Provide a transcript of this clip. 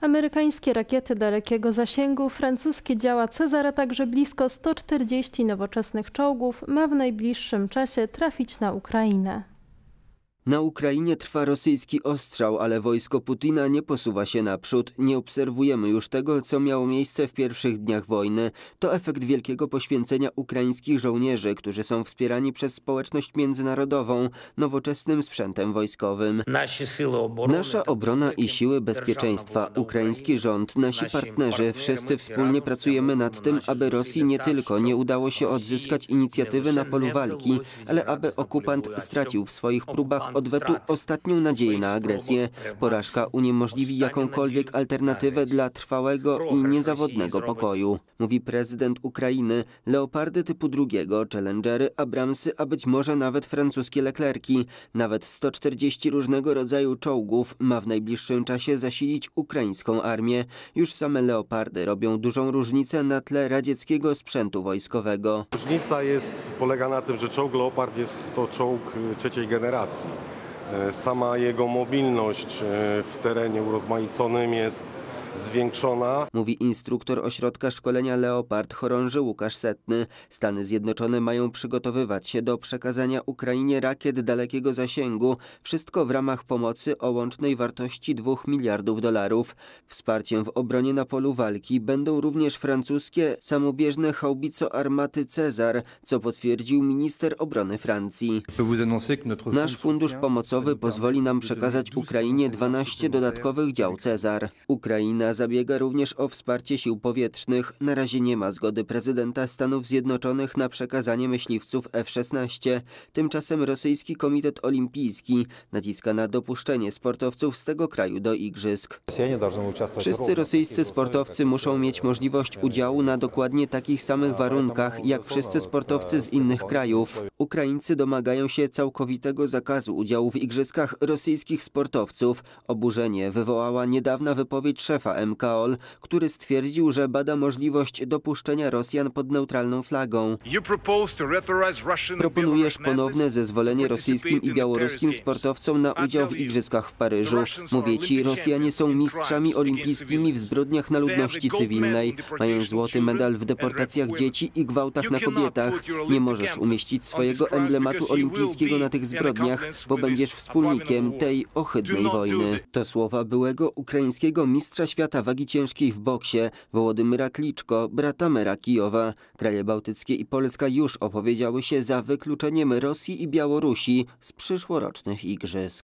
Amerykańskie rakiety dalekiego zasięgu, francuskie działa Cezar, a także blisko 140 nowoczesnych czołgów ma w najbliższym czasie trafić na Ukrainę. Na Ukrainie trwa rosyjski ostrzał, ale wojsko Putina nie posuwa się naprzód. Nie obserwujemy już tego, co miało miejsce w pierwszych dniach wojny. To efekt wielkiego poświęcenia ukraińskich żołnierzy, którzy są wspierani przez społeczność międzynarodową nowoczesnym sprzętem wojskowym. Nasza obrona i siły bezpieczeństwa, ukraiński rząd, nasi partnerzy, wszyscy wspólnie pracujemy nad tym, aby Rosji nie tylko nie udało się odzyskać inicjatywy na polu walki, ale aby okupant stracił w swoich próbach odwetu ostatnią nadzieję na agresję. Porażka uniemożliwi jakąkolwiek alternatywę dla trwałego i niezawodnego pokoju. Mówi prezydent Ukrainy. Leopardy typu drugiego, Challengery, Abramsy, a być może nawet francuskie Leclerki. Nawet 140 różnego rodzaju czołgów ma w najbliższym czasie zasilić ukraińską armię. Już same Leopardy robią dużą różnicę na tle radzieckiego sprzętu wojskowego. Różnica jest, polega na tym, że czołg Leopard jest to czołg y, trzeciej generacji. E, Sama jego mobilność e, w terenie urozmaiconym jest zwiększona. Mówi instruktor ośrodka szkolenia Leopard chorąży Łukasz Setny. Stany Zjednoczone mają przygotowywać się do przekazania Ukrainie rakiet dalekiego zasięgu. Wszystko w ramach pomocy o łącznej wartości 2 miliardów dolarów. Wsparciem w obronie na polu walki będą również francuskie samobieżne haubico armaty Cezar, co potwierdził minister obrony Francji. Nasz fundusz pomocowy pozwoli nam przekazać Ukrainie 12 dodatkowych dział Cezar. Ukraina zabiega również o wsparcie sił powietrznych. Na razie nie ma zgody prezydenta Stanów Zjednoczonych na przekazanie myśliwców F-16. Tymczasem rosyjski komitet olimpijski naciska na dopuszczenie sportowców z tego kraju do igrzysk. Wszyscy rosyjscy sportowcy muszą mieć możliwość udziału na dokładnie takich samych warunkach jak wszyscy sportowcy z innych krajów. Ukraińcy domagają się całkowitego zakazu udziału w igrzyskach rosyjskich sportowców. Oburzenie wywołała niedawna wypowiedź szefa MKOL, który stwierdził, że bada możliwość dopuszczenia Rosjan pod neutralną flagą. Proponujesz ponowne zezwolenie rosyjskim i białoruskim sportowcom na udział w igrzyskach w Paryżu. Mówię ci, Rosjanie są mistrzami olimpijskimi w zbrodniach na ludności cywilnej. Mają złoty medal w deportacjach dzieci i gwałtach na kobietach. Nie możesz umieścić swojego emblematu olimpijskiego na tych zbrodniach, bo będziesz wspólnikiem tej ohydnej wojny. To słowa byłego ukraińskiego mistrza świata wagi ciężkiej w boksie Wołodymyra Kliczko, brata mera Kijowa. Kraje bałtyckie i Polska już opowiedziały się za wykluczeniem Rosji i Białorusi z przyszłorocznych igrzysk.